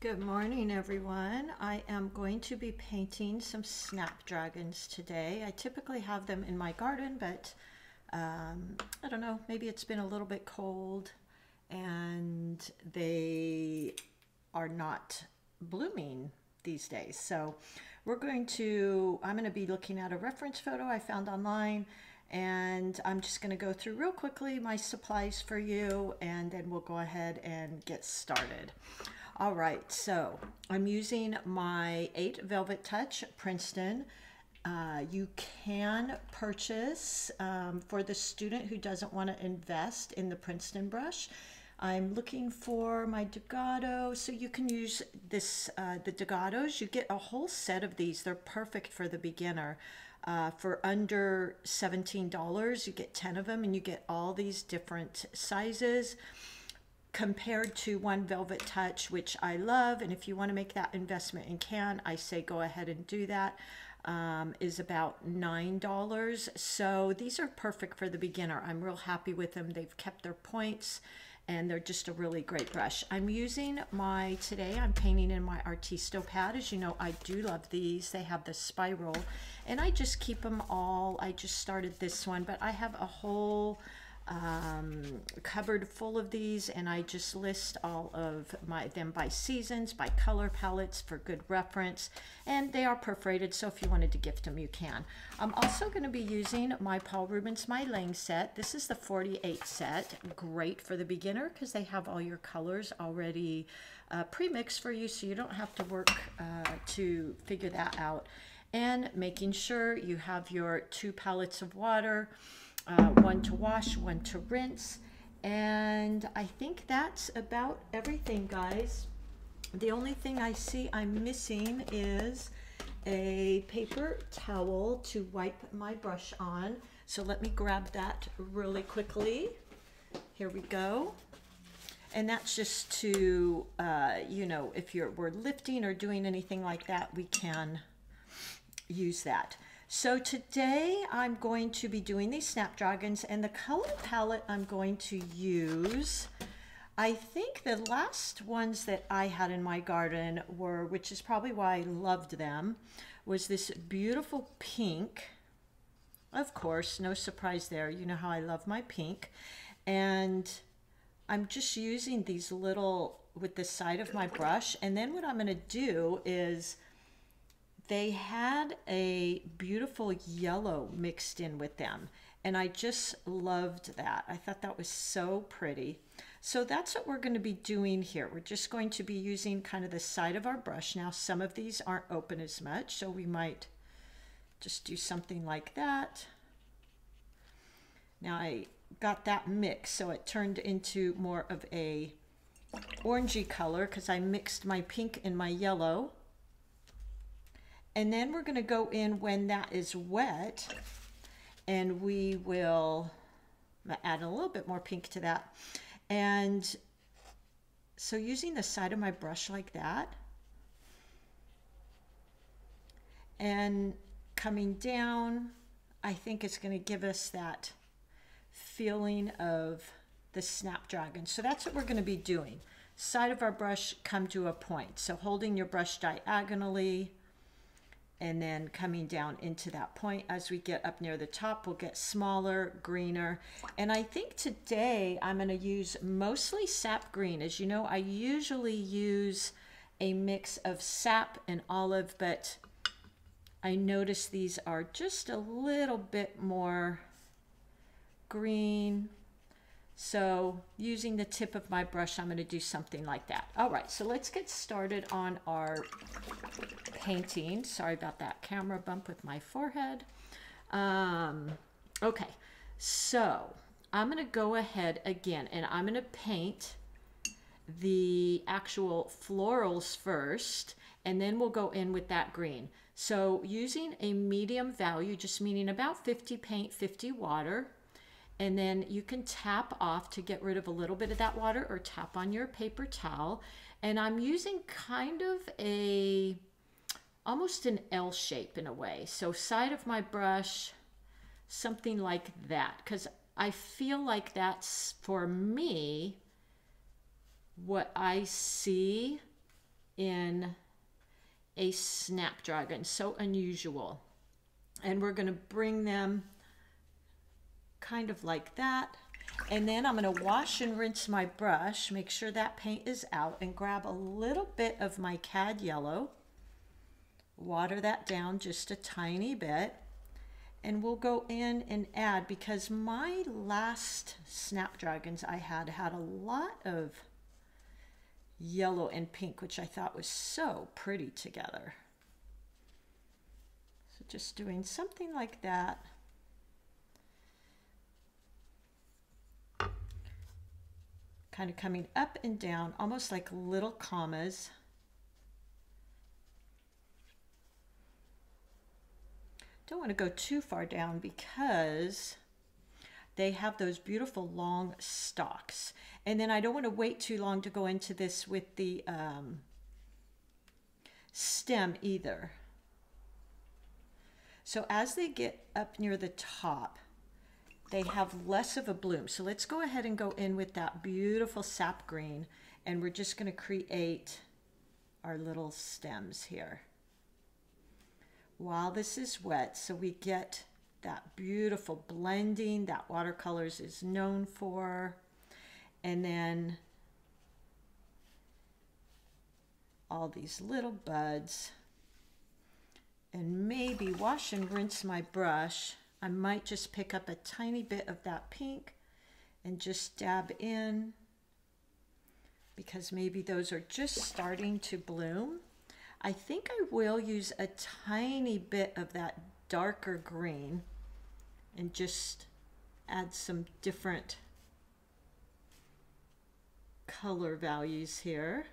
Good morning, everyone. I am going to be painting some snapdragons today. I typically have them in my garden, but um, I don't know, maybe it's been a little bit cold and they are not blooming these days. So we're going to, I'm going to be looking at a reference photo I found online and I'm just going to go through real quickly my supplies for you and then we'll go ahead and get started. All right, so I'm using my 8 Velvet Touch Princeton. Uh, you can purchase um, for the student who doesn't want to invest in the Princeton brush. I'm looking for my Degado, so you can use this uh, the Degados. You get a whole set of these. They're perfect for the beginner. Uh, for under $17, you get 10 of them and you get all these different sizes compared to One Velvet Touch, which I love. And if you want to make that investment in can, I say go ahead and do that. Um, is about $9. So these are perfect for the beginner. I'm real happy with them. They've kept their points and they're just a really great brush. I'm using my, today I'm painting in my Artisto pad. As you know, I do love these. They have the spiral and I just keep them all. I just started this one, but I have a whole um, cupboard full of these and I just list all of my them by seasons, by color palettes for good reference and they are perforated so if you wanted to gift them you can. I'm also going to be using my Paul Rubens MieLiang set. This is the 48 set. Great for the beginner because they have all your colors already uh, pre-mixed for you so you don't have to work uh, to figure that out. And making sure you have your two palettes of water uh, one to wash, one to rinse. And I think that's about everything, guys. The only thing I see I'm missing is a paper towel to wipe my brush on. So let me grab that really quickly. Here we go. And that's just to, uh, you know, if you're we're lifting or doing anything like that, we can use that. So today I'm going to be doing these Snapdragons and the color palette I'm going to use, I think the last ones that I had in my garden were, which is probably why I loved them, was this beautiful pink. Of course, no surprise there. You know how I love my pink. And I'm just using these little, with the side of my brush. And then what I'm going to do is they had a beautiful yellow mixed in with them. And I just loved that. I thought that was so pretty. So that's what we're going to be doing here. We're just going to be using kind of the side of our brush. Now, some of these aren't open as much, so we might just do something like that. Now I got that mix, so it turned into more of a orangey color because I mixed my pink and my yellow. And then we're going to go in when that is wet and we will add a little bit more pink to that. And so using the side of my brush like that and coming down, I think it's going to give us that feeling of the snapdragon. So that's what we're going to be doing. Side of our brush come to a point. So holding your brush diagonally, and then coming down into that point as we get up near the top we'll get smaller greener. And I think today I'm going to use mostly sap green. As you know I usually use a mix of sap and olive but I notice these are just a little bit more green so using the tip of my brush, I'm going to do something like that. All right, so let's get started on our painting. Sorry about that camera bump with my forehead. Um, okay, so I'm going to go ahead again and I'm going to paint the actual florals first and then we'll go in with that green. So using a medium value, just meaning about 50 paint, 50 water, and then you can tap off to get rid of a little bit of that water or tap on your paper towel. And I'm using kind of a, almost an L shape in a way. So side of my brush, something like that. Because I feel like that's, for me, what I see in a snapdragon, so unusual. And we're gonna bring them kind of like that. And then I'm gonna wash and rinse my brush, make sure that paint is out and grab a little bit of my cad yellow, water that down just a tiny bit. And we'll go in and add because my last snapdragons I had had a lot of yellow and pink which I thought was so pretty together. So just doing something like that kind of coming up and down almost like little commas Don't want to go too far down because they have those beautiful long stalks. And then I don't want to wait too long to go into this with the um, stem either. So as they get up near the top, they have less of a bloom. So let's go ahead and go in with that beautiful sap green and we're just going to create our little stems here while this is wet so we get that beautiful blending that watercolors is known for. And then all these little buds and maybe wash and rinse my brush. I might just pick up a tiny bit of that pink and just dab in because maybe those are just starting to bloom. I think I will use a tiny bit of that darker green and just add some different color values here.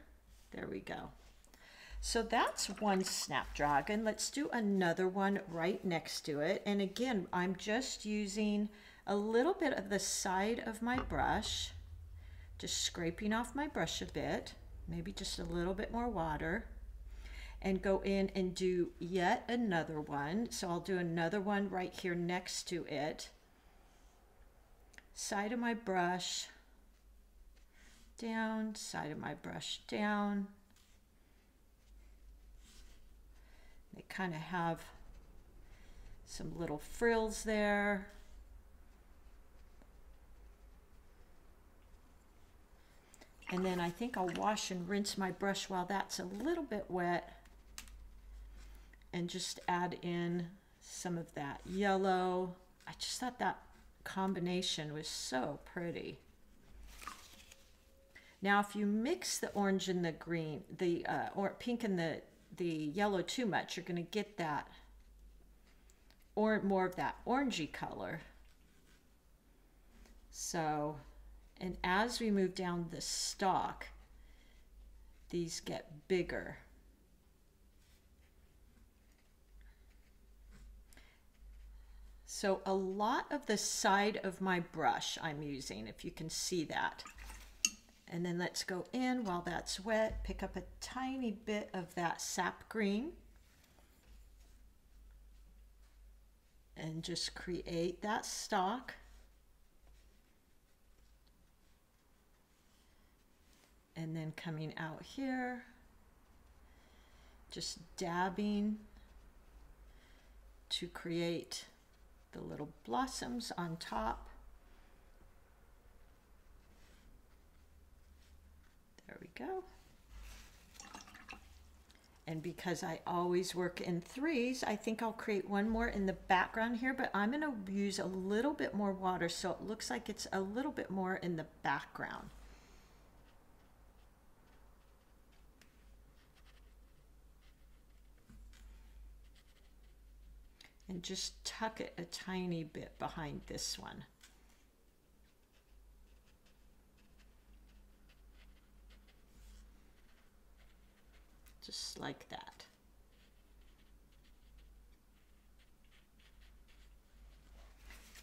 There we go. So that's one snapdragon. Let's do another one right next to it. And again, I'm just using a little bit of the side of my brush, just scraping off my brush a bit, maybe just a little bit more water and go in and do yet another one. So I'll do another one right here next to it. Side of my brush, down, side of my brush down. They kind of have some little frills there. And then I think I'll wash and rinse my brush while that's a little bit wet and just add in some of that yellow. I just thought that combination was so pretty. Now, if you mix the orange and the green, the uh, or pink and the, the yellow too much, you're going to get that or more of that orangey color. So, and as we move down the stalk, these get bigger. So a lot of the side of my brush I'm using, if you can see that. And then let's go in while that's wet, pick up a tiny bit of that sap green. And just create that stalk. And then coming out here, just dabbing to create the little blossoms on top. There we go. And because I always work in threes, I think I'll create one more in the background here, but I'm gonna use a little bit more water so it looks like it's a little bit more in the background. and just tuck it a tiny bit behind this one. Just like that.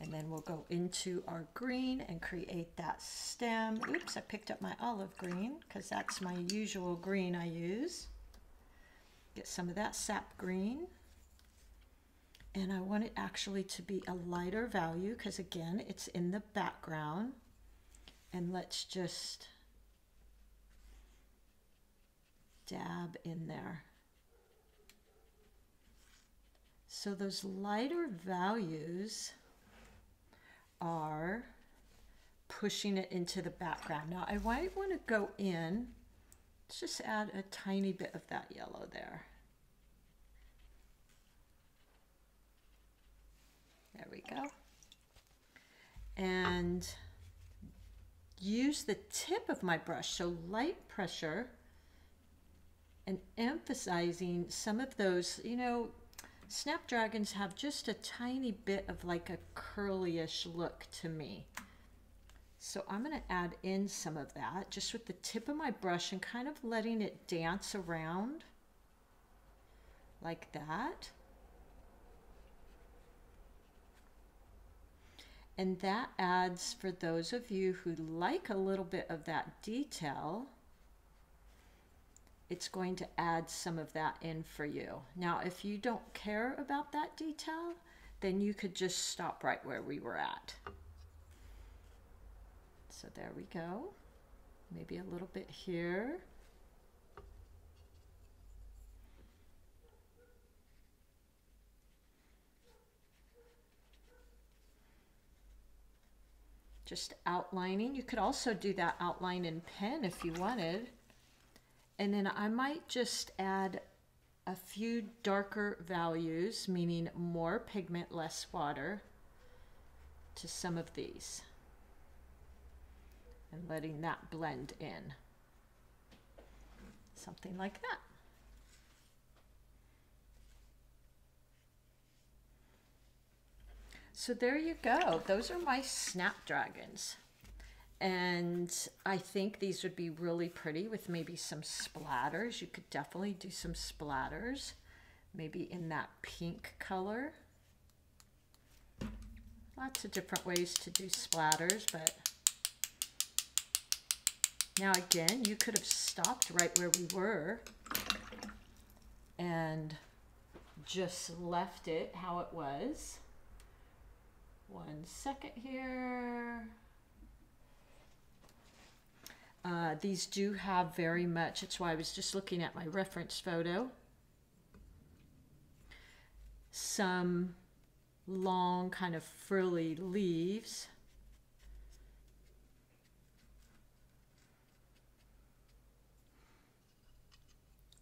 And then we'll go into our green and create that stem. Oops, I picked up my olive green because that's my usual green I use. Get some of that sap green and I want it actually to be a lighter value because again it's in the background and let's just dab in there. So those lighter values are pushing it into the background. Now I might want to go in, let's just add a tiny bit of that yellow there. There we go. And use the tip of my brush, so light pressure, and emphasizing some of those, you know, Snapdragons have just a tiny bit of like a curlyish look to me. So I'm going to add in some of that just with the tip of my brush and kind of letting it dance around like that. And that adds, for those of you who like a little bit of that detail, it's going to add some of that in for you. Now, if you don't care about that detail, then you could just stop right where we were at. So there we go. Maybe a little bit here. just outlining. You could also do that outline in pen if you wanted. And then I might just add a few darker values, meaning more pigment, less water, to some of these. And letting that blend in. Something like that. So there you go. Those are my snapdragons. And I think these would be really pretty with maybe some splatters. You could definitely do some splatters, maybe in that pink color. Lots of different ways to do splatters, but now again, you could have stopped right where we were and just left it how it was. One second here. Uh, these do have very much, that's why I was just looking at my reference photo. Some long kind of frilly leaves.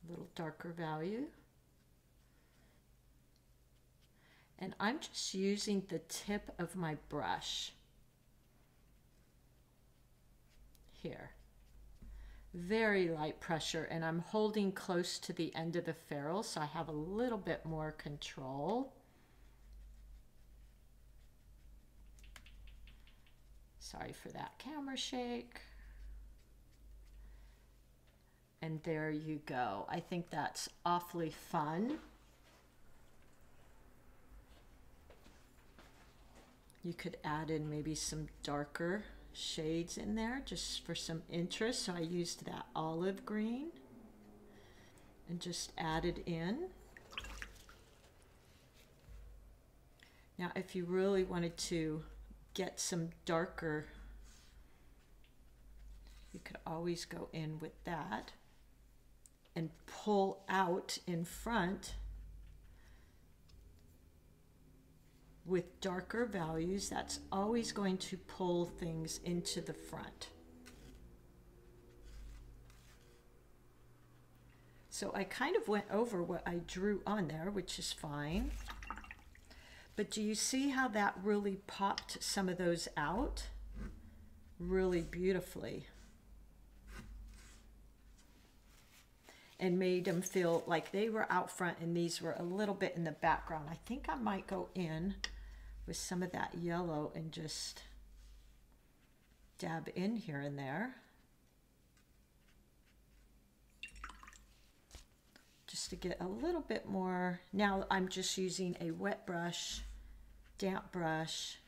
A little darker value. And I'm just using the tip of my brush here. Very light pressure and I'm holding close to the end of the ferrule so I have a little bit more control. Sorry for that camera shake. And there you go. I think that's awfully fun. You could add in maybe some darker shades in there just for some interest. So I used that olive green and just added in. Now, if you really wanted to get some darker, you could always go in with that and pull out in front with darker values, that's always going to pull things into the front. So I kind of went over what I drew on there, which is fine. But do you see how that really popped some of those out? Really beautifully. And made them feel like they were out front and these were a little bit in the background. I think I might go in with some of that yellow and just dab in here and there. Just to get a little bit more. Now I'm just using a wet brush, damp brush,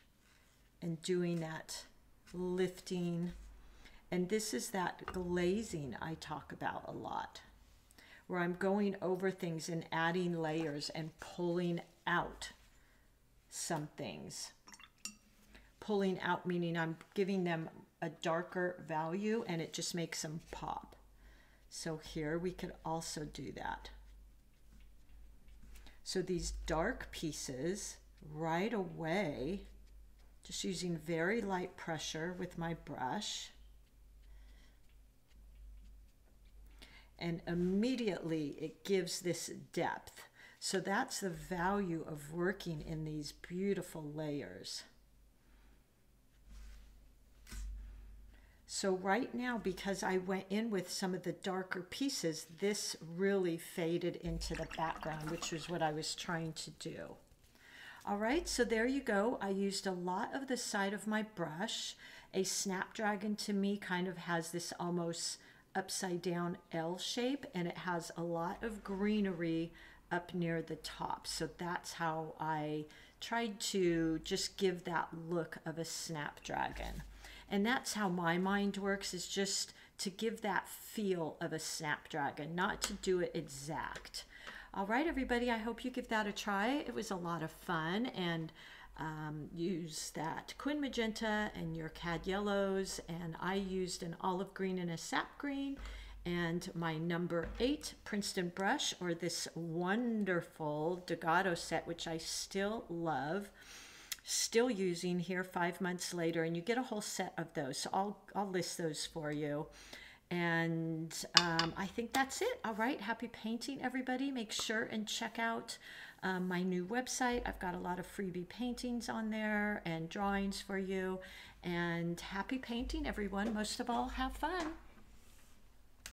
and doing that lifting. And this is that glazing I talk about a lot, where I'm going over things and adding layers and pulling out some things. Pulling out meaning I'm giving them a darker value and it just makes them pop. So here we could also do that. So these dark pieces right away, just using very light pressure with my brush. And immediately it gives this depth. So that's the value of working in these beautiful layers. So right now, because I went in with some of the darker pieces, this really faded into the background, which was what I was trying to do. All right, so there you go. I used a lot of the side of my brush. A Snapdragon to me kind of has this almost upside down L shape and it has a lot of greenery up near the top. So that's how I tried to just give that look of a Snapdragon. And that's how my mind works is just to give that feel of a snapdragon, not to do it exact. All right, everybody, I hope you give that a try. It was a lot of fun and um, use that Quin Magenta and your Cad Yellows. And I used an olive green and a sap green and my number eight Princeton brush or this wonderful Degado set, which I still love still using here five months later. And you get a whole set of those. So i'll i'll list those for you. And um, i think that's it. All right. Happy painting everybody. Make sure and check out um, my new website. I've got a lot of freebie paintings on there and drawings for you. And happy painting everyone. Most of all have fun